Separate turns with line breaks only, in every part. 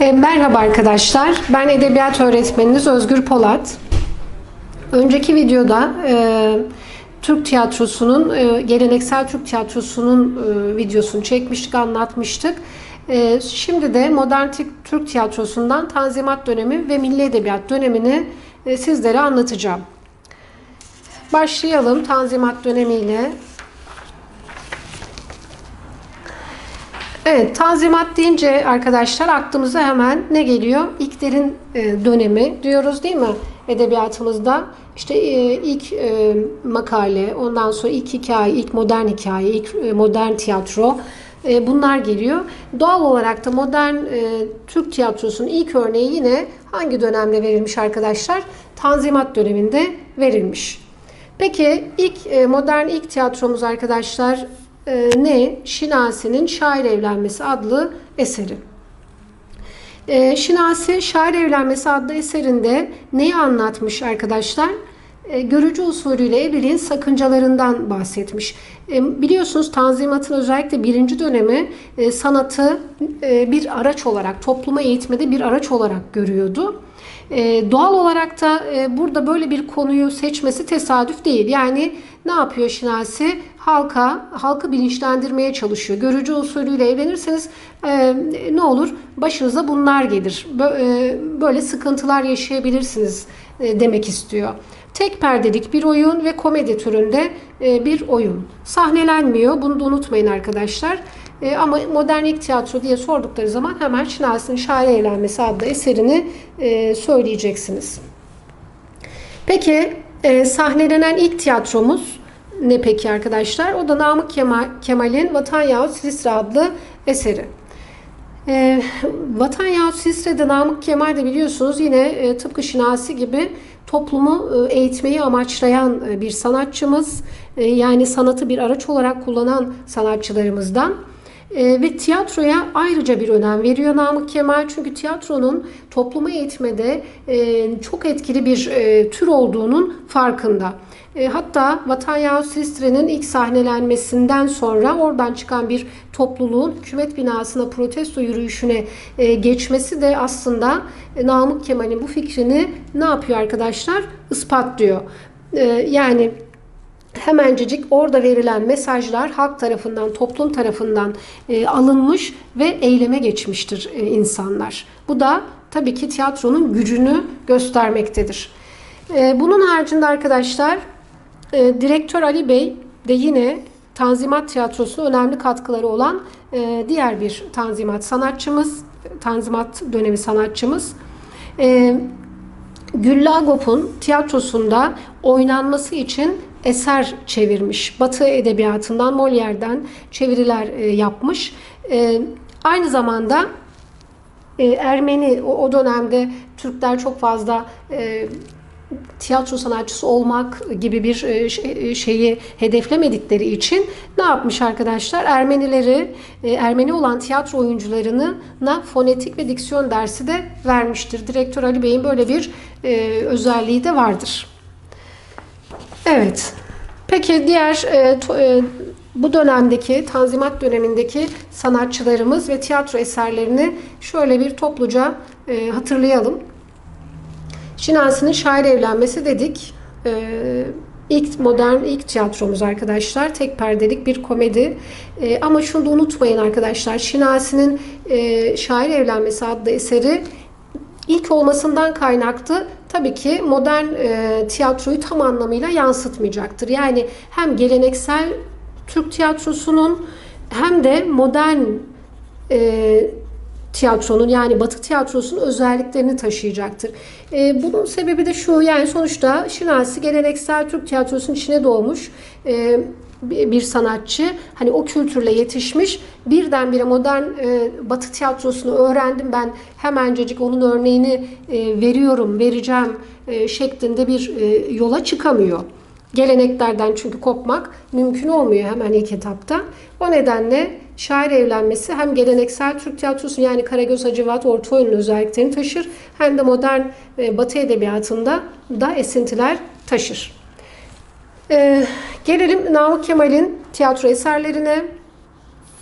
E, Merhaba arkadaşlar. Ben edebiyat öğretmeniniz Özgür Polat. Önceki videoda e, Türk tiyatrosunun, e, geleneksel Türk tiyatrosunun e, videosunu çekmiştik, anlatmıştık. E, şimdi de modern Türk- tiyatrosundan Tanzimat dönemi ve Milli Edebiyat dönemini e, sizlere anlatacağım. Başlayalım Tanzimat dönemiyle. Evet, Tanzimat deyince arkadaşlar aklımıza hemen ne geliyor? İlklerin e, dönemi diyoruz değil mi? Edebiyatımızda işte e, ilk e, makale, ondan sonra ilk hikaye, ilk modern hikaye, ilk modern tiyatro bunlar geliyor. Doğal olarak da modern Türk tiyatrosunun ilk örneği yine hangi dönemde verilmiş arkadaşlar? Tanzimat döneminde verilmiş. Peki ilk modern ilk tiyatromuz arkadaşlar e, ne? Şinasi'nin Şair Evlenmesi adlı eseri. E, Şinasi Şair Evlenmesi adlı eserinde neyi anlatmış arkadaşlar? E, görücü usulüyle evliliğin sakıncalarından bahsetmiş. Biliyorsunuz Tanzimat'ın özellikle birinci dönemi e, sanatı e, bir araç olarak, topluma eğitmede bir araç olarak görüyordu. E, doğal olarak da e, burada böyle bir konuyu seçmesi tesadüf değil. Yani ne yapıyor Şinasi? Halka, halkı bilinçlendirmeye çalışıyor. Görücü usulüyle evlenirseniz e, ne olur? Başınıza bunlar gelir. E, böyle sıkıntılar yaşayabilirsiniz demek istiyor. Tek perdelik bir oyun ve komedi türünde bir oyun. Sahnelenmiyor. Bunu da unutmayın arkadaşlar. E, ama modern ilk tiyatro diye sordukları zaman hemen Şinasi'nin Şair Eğlenmesi adlı eserini e, söyleyeceksiniz. Peki e, sahnelenen ilk tiyatromuz ne peki arkadaşlar? O da Namık Kemal, Kemal'in Vatan yahut Silistre adlı eseri. E, Vatan yahut Silistre'de Namık Kemal de biliyorsunuz yine e, tıpkı Şinasi gibi toplumu e, eğitmeyi amaçlayan e, bir sanatçımız. E, yani sanatı bir araç olarak kullanan sanatçılarımızdan. E, ve tiyatroya ayrıca bir önem veriyor Namık Kemal. Çünkü tiyatronun toplumu eğitmede e, çok etkili bir e, tür olduğunun farkında. E, hatta Vatan Yahut Silistre'nin ilk sahnelenmesinden sonra oradan çıkan bir topluluğun hükümet binasına protesto yürüyüşüne e, geçmesi de aslında e, Namık Kemal'in bu fikrini ne yapıyor arkadaşlar? Ispatlıyor. E, yani hemencecik orada verilen mesajlar halk tarafından, toplum tarafından e, alınmış ve eyleme geçmiştir e, insanlar. Bu da tabii ki tiyatronun gücünü göstermektedir. E, bunun haricinde arkadaşlar e, direktör Ali Bey de yine Tanzimat Tiyatrosu'na önemli katkıları olan e, diğer bir Tanzimat sanatçımız, Tanzimat dönemi sanatçımız. E, Güllü Agop'un tiyatrosunda oynanması için eser çevirmiş. Batı edebiyatından, Molière'den çeviriler e, yapmış. E, aynı zamanda e, Ermeni o, dönemde Türkler çok fazla tiyatro sanatçısı olmak gibi bir şeyi hedeflemedikleri için ne yapmış arkadaşlar? Ermenileri, Ermeni olan tiyatro oyuncularına fonetik ve diksiyon dersi de vermiştir. Direktör Ali Bey'in böyle bir özelliği de vardır. Evet. Peki diğer e, to- e, bu dönemdeki Tanzimat dönemindeki sanatçılarımız ve tiyatro eserlerini şöyle bir topluca e, hatırlayalım. Şinasi'nin şair evlenmesi dedik. Ee, ilk modern ilk tiyatromuz arkadaşlar. Tek perdelik bir komedi. Ee, ama şunu da unutmayın arkadaşlar. Şinasi'nin e, şair evlenmesi adlı eseri ilk olmasından kaynaklı tabii ki modern e, tiyatroyu tam anlamıyla yansıtmayacaktır. Yani hem geleneksel Türk tiyatrosunun hem de modern e, tiyatronun yani Batı tiyatrosunun özelliklerini taşıyacaktır. E, bunun sebebi de şu yani sonuçta Şinasi geleneksel Türk tiyatrosunun içine doğmuş e, bir sanatçı. Hani o kültürle yetişmiş. Birdenbire modern e, Batı tiyatrosunu öğrendim ben hemencecik onun örneğini e, veriyorum, vereceğim e, şeklinde bir e, yola çıkamıyor. Geleneklerden çünkü kopmak mümkün olmuyor hemen ilk etapta. O nedenle şair evlenmesi hem geleneksel Türk tiyatrosu yani Karagöz Hacivat orta oyunun özelliklerini taşır hem de modern e, Batı edebiyatında da esintiler taşır. Ee, gelelim Namık Kemal'in tiyatro eserlerine.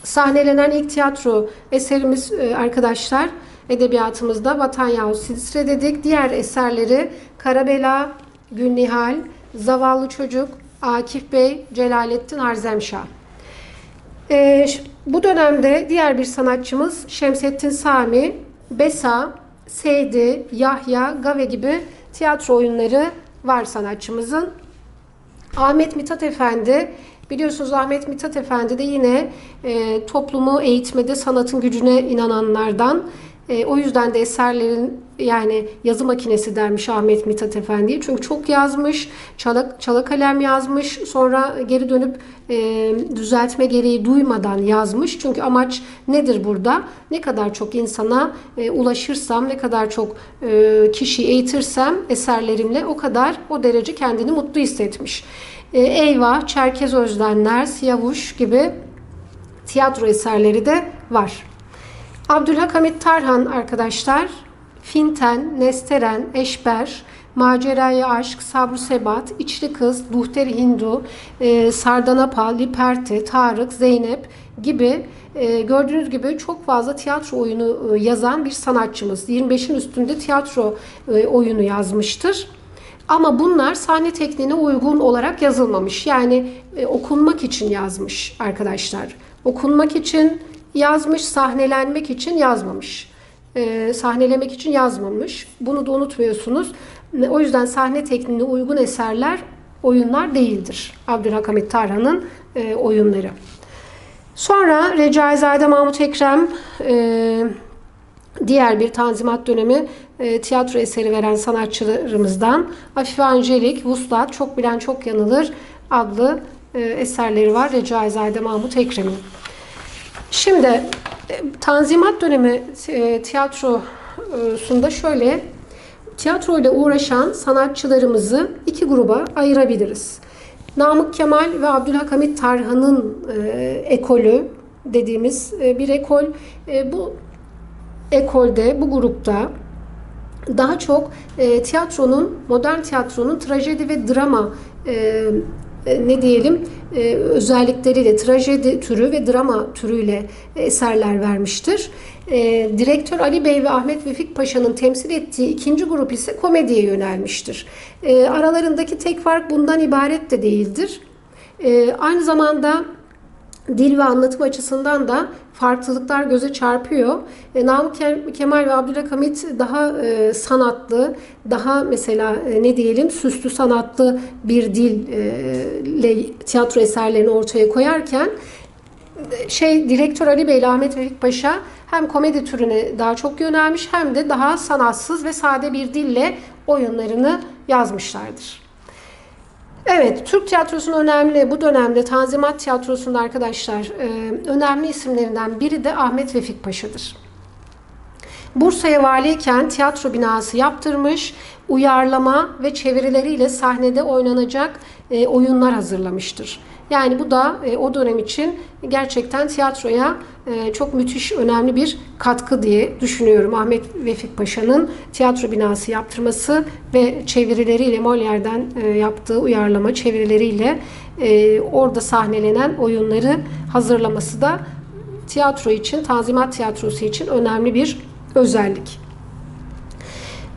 Sahnelenen ilk tiyatro eserimiz e, arkadaşlar edebiyatımızda Vatan Yahut Silsile dedik. Diğer eserleri Karabela, Gülnihal, Zavallı Çocuk, Akif Bey, Celalettin Arzemşah. Ee, bu dönemde diğer bir sanatçımız Şemsettin Sami, Besa, Seydi, Yahya, Gave gibi tiyatro oyunları var sanatçımızın. Ahmet Mithat Efendi, biliyorsunuz Ahmet Mithat Efendi de yine e, toplumu eğitmede sanatın gücüne inananlardan. E, o yüzden de eserlerin yani yazı makinesi dermiş Ahmet Mithat Efendi'ye. Çünkü çok yazmış, çala, çala kalem yazmış, sonra geri dönüp e, düzeltme gereği duymadan yazmış. Çünkü amaç nedir burada? Ne kadar çok insana e, ulaşırsam, ne kadar çok e, kişiyi eğitirsem eserlerimle o kadar o derece kendini mutlu hissetmiş. E, Eyvah, Çerkez Özdenler, Siyavuş gibi tiyatro eserleri de var. Abdülhak Hamit Tarhan arkadaşlar, Finten, Nesteren, Eşber, Maceraya Aşk, Sabru Sebat, İçli Kız, Duhteri Hindu, e, Sardanapa, Liperte, Tarık, Zeynep gibi e, gördüğünüz gibi çok fazla tiyatro oyunu e, yazan bir sanatçımız. 25'in üstünde tiyatro e, oyunu yazmıştır. Ama bunlar sahne tekniğine uygun olarak yazılmamış. Yani okunmak için yazmış arkadaşlar. Okunmak için yazmış, sahnelenmek için yazmamış. E, sahnelemek için yazmamış. Bunu da unutmuyorsunuz. O yüzden sahne tekniğine uygun eserler oyunlar değildir. Abdülhakamit Tarhan'ın e, oyunları. Sonra Recaizade Mahmut Ekrem e, diğer bir Tanzimat dönemi e, tiyatro eseri veren sanatçılarımızdan Afife Angelik, Vuslat, Çok Bilen Çok Yanılır adlı e, eserleri var Recaizade Mahmut Ekrem'in. Şimdi e, Tanzimat dönemi e, tiyatrosunda şöyle tiyatro ile uğraşan sanatçılarımızı iki gruba ayırabiliriz. Namık Kemal ve Abdülhakamit Tarhan'ın e, ekolü dediğimiz bir ekol. Bu ekolde, bu grupta daha çok tiyatronun, modern tiyatronun trajedi ve drama ne diyelim e, özellikleriyle trajedi türü ve drama türüyle eserler vermiştir. E, direktör Ali Bey ve Ahmet Vefik Paşa'nın temsil ettiği ikinci grup ise komediye yönelmiştir. E, aralarındaki tek fark bundan ibaret de değildir. E, aynı zamanda dil ve anlatım açısından da farklılıklar göze çarpıyor. E, Namık Kemal ve Abdülhamit daha e, sanatlı, daha mesela e, ne diyelim süslü sanatlı bir dille e, tiyatro eserlerini ortaya koyarken şey direktör Ali Bey ile Ahmet Vefik Paşa hem komedi türüne daha çok yönelmiş hem de daha sanatsız ve sade bir dille oyunlarını yazmışlardır. Evet, Türk tiyatrosunun önemli bu dönemde Tanzimat Tiyatrosu'nda arkadaşlar e, önemli isimlerinden biri de Ahmet Vefik Paşa'dır. Bursa'ya valiyken tiyatro binası yaptırmış, uyarlama ve çevirileriyle sahnede oynanacak e, oyunlar hazırlamıştır. Yani bu da e, o dönem için gerçekten tiyatroya e, çok müthiş önemli bir katkı diye düşünüyorum. Ahmet Vefik Paşa'nın tiyatro binası yaptırması ve çevirileriyle Molière'den e, yaptığı uyarlama çevirileriyle e, orada sahnelenen oyunları hazırlaması da tiyatro için, Tanzimat Tiyatrosu için önemli bir özellik.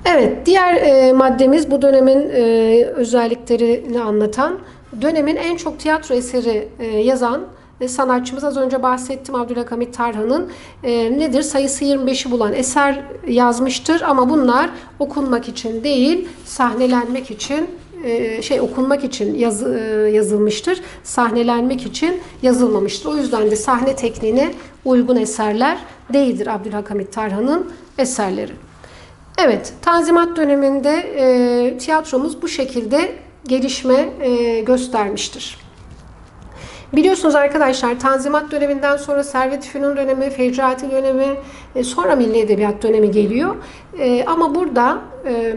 Evet, diğer e, maddemiz bu dönemin e, özelliklerini anlatan dönemin en çok tiyatro eseri e, yazan sanatçımız az önce bahsettim Abdülhamit Tarhan'ın e, nedir sayısı 25'i bulan eser yazmıştır ama bunlar okunmak için değil sahnelenmek için e, şey okunmak için yaz, e, yazılmıştır. Sahnelenmek için yazılmamıştır. O yüzden de sahne tekniğine uygun eserler değildir Abdülhamit Tarhan'ın eserleri. Evet, Tanzimat döneminde e, tiyatromuz bu şekilde gelişme e, göstermiştir. Biliyorsunuz arkadaşlar Tanzimat döneminden sonra Servet Fünun dönemi, Fecrati dönemi, e, sonra Milli Edebiyat dönemi geliyor. E, ama burada e,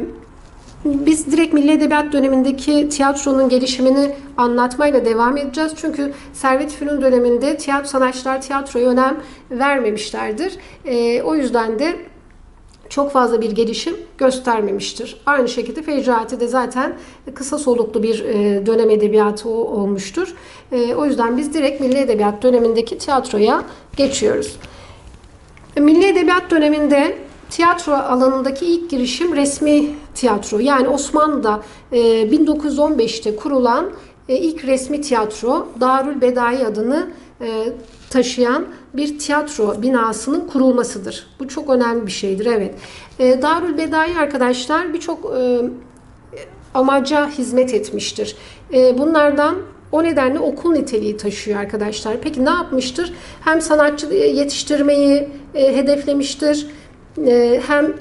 biz direkt Milli Edebiyat dönemindeki tiyatronun gelişimini anlatmayla devam edeceğiz. Çünkü Servet Fünun döneminde tiyatro sanatçılar tiyatroya önem vermemişlerdir. E, o yüzden de çok fazla bir gelişim göstermemiştir. Aynı şekilde Fecrati de zaten kısa soluklu bir e, dönem edebiyatı olmuştur. E, o yüzden biz direkt Milli Edebiyat dönemindeki tiyatroya geçiyoruz. Milli Edebiyat döneminde tiyatro alanındaki ilk girişim resmi tiyatro. Yani Osmanlı'da e, 1915'te kurulan e, ilk resmi tiyatro Darül Bedai adını e, taşıyan bir tiyatro binasının kurulmasıdır. Bu çok önemli bir şeydir. Evet. E, Darül Bedai arkadaşlar birçok e, amaca hizmet etmiştir. E, bunlardan o nedenle okul niteliği taşıyor arkadaşlar. Peki ne yapmıştır? Hem sanatçı yetiştirmeyi e, hedeflemiştir, e, hem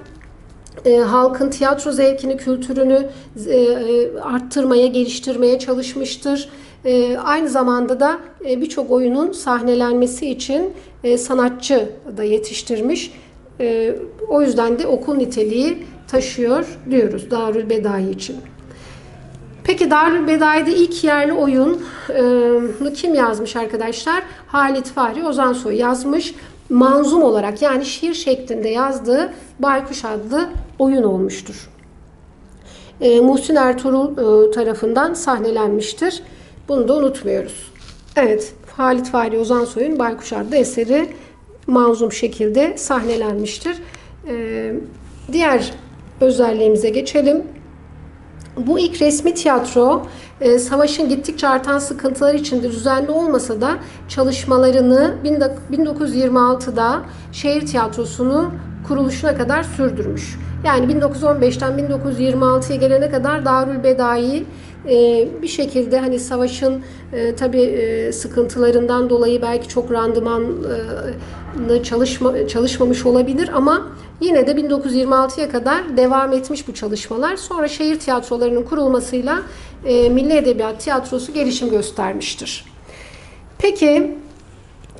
e, halkın tiyatro zevkini, kültürünü e, e, arttırmaya, geliştirmeye çalışmıştır. E, aynı zamanda da e, birçok oyunun sahnelenmesi için e, sanatçı da yetiştirmiş. E, o yüzden de okul niteliği taşıyor diyoruz Darül Bedai için. Peki Darül Bedai'de ilk yerli oyunu e, kim yazmış arkadaşlar? Halit Fahri Ozansoy yazmış. Manzum olarak yani şiir şeklinde yazdığı Baykuş adlı oyun olmuştur. E, Muhsin Ertuğrul e, tarafından sahnelenmiştir. Bunu da unutmuyoruz. Evet, Halit Fahri Ozansoy'un Baykuş adlı eseri manzum şekilde sahnelenmiştir. E, diğer özelliğimize geçelim. Bu ilk resmi tiyatro e, savaşın gittikçe artan sıkıntılar içinde düzenli olmasa da çalışmalarını 1926'da şehir tiyatrosunu kuruluşuna kadar sürdürmüş. Yani 1915'ten 1926'ya gelene kadar Darül Bedai e, bir şekilde hani savaşın e, tabi e, sıkıntılarından dolayı belki çok randımanlı çalışma, çalışmamış olabilir ama yine de 1926'ya kadar devam etmiş bu çalışmalar. Sonra şehir tiyatrolarının kurulmasıyla e, Milli Edebiyat Tiyatrosu gelişim göstermiştir. Peki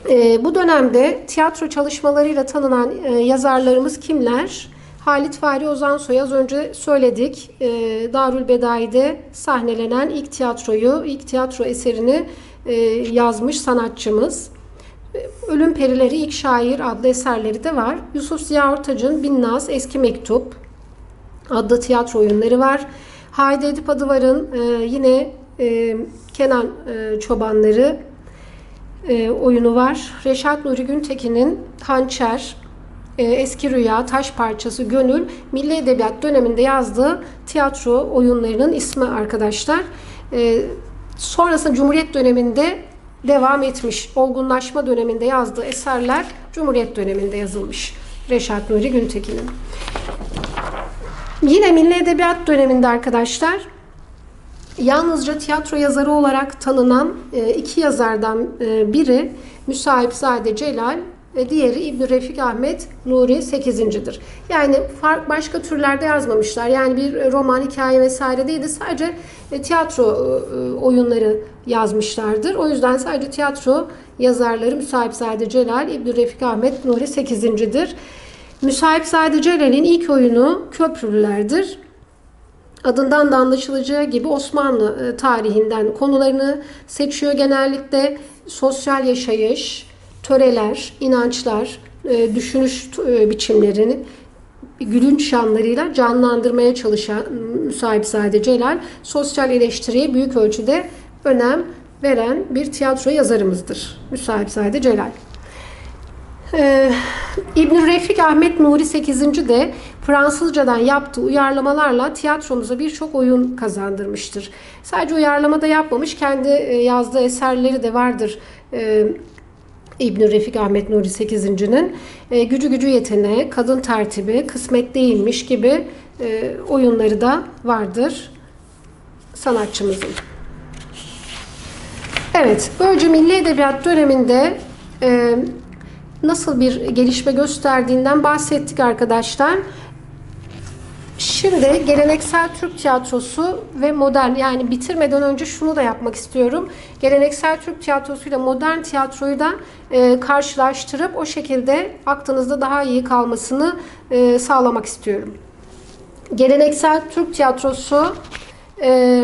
e, bu dönemde tiyatro çalışmalarıyla tanınan e, yazarlarımız kimler? Halit Fahri Ozansoy az önce söyledik. E, Darül Bedai'de sahnelenen ilk tiyatroyu, ilk tiyatro eserini e, yazmış sanatçımız. Ölüm Perileri İlk Şair adlı eserleri de var. Yusuf Ziya Ortaç'ın Binnaz Eski Mektup adlı tiyatro oyunları var. Haydi Edip Adıvar'ın e, yine e, Kenan Çobanları oyunu var. Reşat Nuri Güntekin'in Hançer, Eski Rüya, Taş Parçası, Gönül, Milli Edebiyat döneminde yazdığı tiyatro oyunlarının ismi arkadaşlar. E, sonrasında Cumhuriyet döneminde devam etmiş. Olgunlaşma döneminde yazdığı eserler Cumhuriyet döneminde yazılmış. Reşat Nuri Güntekin'in. Yine Milli Edebiyat döneminde arkadaşlar yalnızca tiyatro yazarı olarak tanınan e, iki yazardan e, biri Müsahipzade Celal ve diğeri İbn Refik Ahmet Nuri 8.'dir. Yani fark başka türlerde yazmamışlar. Yani bir roman, hikaye vesaire değildi. Sadece e, tiyatro oyunları yazmışlardır. O yüzden sadece tiyatro yazarları Müsahipzade Celal, İbn Refik Ahmet Nuri 8.'dir. Müsahipzade Celal'in ilk oyunu Köprülülerdir. Adından da anlaşılacağı gibi Osmanlı tarihinden konularını seçiyor genellikle. Sosyal yaşayış, töreler, inançlar, düşünüş biçimlerini gülünç yanlarıyla canlandırmaya çalışan Müsahipzade Celal, sosyal eleştiriye büyük ölçüde önem veren bir tiyatro yazarımızdır. Müsahipzade Celal. Ee, İbn Refik Ahmet Nuri 8. de Fransızcadan yaptığı uyarlamalarla tiyatromuza birçok oyun kazandırmıştır. Sadece uyarlama da yapmamış, kendi yazdığı eserleri de vardır. Ee, İbn Refik Ahmet Nuri 8.'nin e, Gücü Gücü Yeteneği, Kadın Tertibi, Kısmet Değilmiş gibi e, oyunları da vardır sanatçımızın. Evet, böylece Milli Edebiyat döneminde e, nasıl bir gelişme gösterdiğinden bahsettik arkadaşlar. Şimdi geleneksel Türk tiyatrosu ve modern yani bitirmeden önce şunu da yapmak istiyorum. Geleneksel Türk tiyatrosuyla modern tiyatroyu da e, karşılaştırıp o şekilde aklınızda daha iyi kalmasını e, sağlamak istiyorum. Geleneksel Türk tiyatrosu e,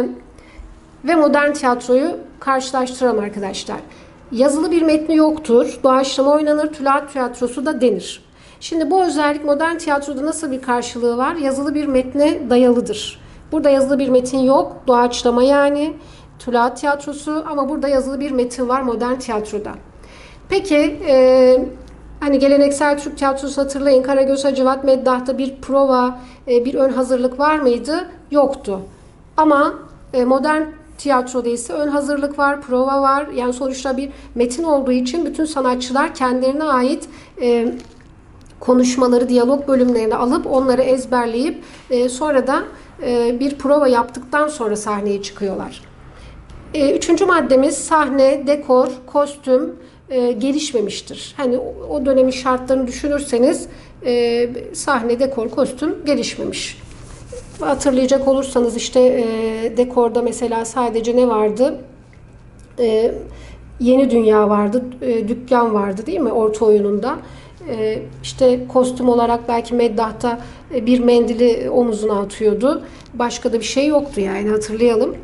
ve modern tiyatroyu karşılaştıralım arkadaşlar. Yazılı bir metni yoktur. Doğaçlama oynanır. Tülat tiyatrosu da denir. Şimdi bu özellik modern tiyatroda nasıl bir karşılığı var? Yazılı bir metne dayalıdır. Burada yazılı bir metin yok. Doğaçlama yani. Tülat tiyatrosu ama burada yazılı bir metin var modern tiyatroda. Peki e, Hani geleneksel Türk tiyatrosu hatırlayın Karagöz Hacivat Meddah'ta bir prova, e, bir ön hazırlık var mıydı? Yoktu. Ama e, modern tiyatroda ise ön hazırlık var, prova var. Yani sonuçta bir metin olduğu için bütün sanatçılar kendilerine ait e, konuşmaları, diyalog bölümlerini alıp onları ezberleyip e, sonra da e, bir prova yaptıktan sonra sahneye çıkıyorlar. E, Üçüncü maddemiz sahne, dekor, kostüm e, gelişmemiştir. Hani o dönemin şartlarını düşünürseniz e, sahne, dekor, kostüm gelişmemiş. Hatırlayacak olursanız işte e, dekorda mesela sadece ne vardı? E, Yeni Dünya vardı, e, Dükkan vardı değil mi orta oyununda? E, işte kostüm olarak belki Meddah'ta e, bir mendili omuzuna atıyordu. Başka da bir şey yoktu yani hatırlayalım.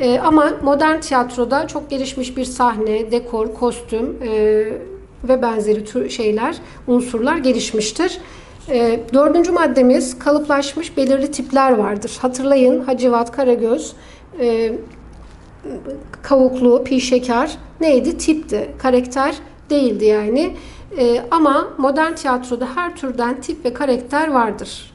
E, ama modern tiyatroda çok gelişmiş bir sahne, dekor, kostüm e, ve benzeri şeyler, unsurlar gelişmiştir. E, dördüncü maddemiz kalıplaşmış belirli tipler vardır. Hatırlayın Hacivat, Karagöz, e, kavuklu, pi şeker neydi? Tipti. Karakter değildi yani. Ee, ama modern tiyatroda her türden tip ve karakter vardır.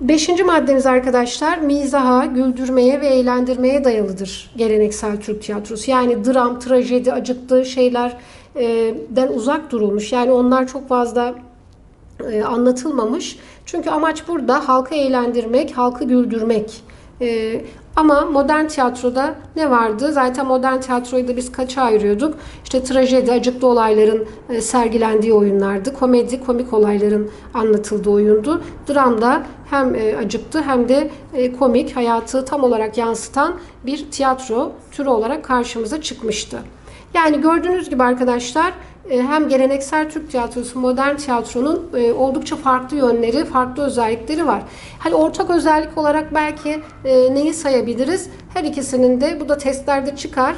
Beşinci maddemiz arkadaşlar mizaha, güldürmeye ve eğlendirmeye dayalıdır geleneksel Türk tiyatrosu. Yani dram, trajedi, acıktığı şeylerden uzak durulmuş. Yani onlar çok fazla e, anlatılmamış. Çünkü amaç burada halkı eğlendirmek, halkı güldürmek. Ama modern tiyatroda ne vardı? Zaten modern tiyatroyu da biz kaça ayırıyorduk? İşte trajedi, acıklı olayların e, sergilendiği oyunlardı. Komedi, komik olayların anlatıldığı oyundu. Dramda hem e, acıktı hem de e, komik, hayatı tam olarak yansıtan bir tiyatro türü olarak karşımıza çıkmıştı. Yani gördüğünüz gibi arkadaşlar hem geleneksel Türk tiyatrosu, modern tiyatronun e, oldukça farklı yönleri, farklı özellikleri var. Hani ortak özellik olarak belki e, neyi sayabiliriz? Her ikisinin de bu da testlerde çıkar.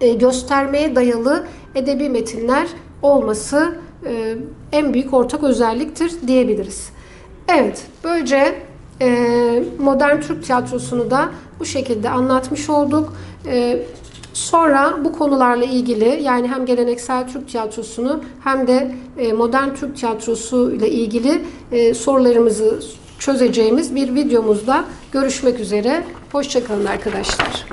e, göstermeye dayalı edebi metinler olması e, en büyük ortak özelliktir diyebiliriz. Evet, böylece e, modern Türk tiyatrosunu da bu şekilde anlatmış olduk. Sonra bu konularla ilgili yani hem geleneksel Türk tiyatrosunu hem de e, modern Türk tiyatrosu ile ilgili e, sorularımızı çözeceğimiz bir videomuzda görüşmek üzere. Hoşçakalın arkadaşlar.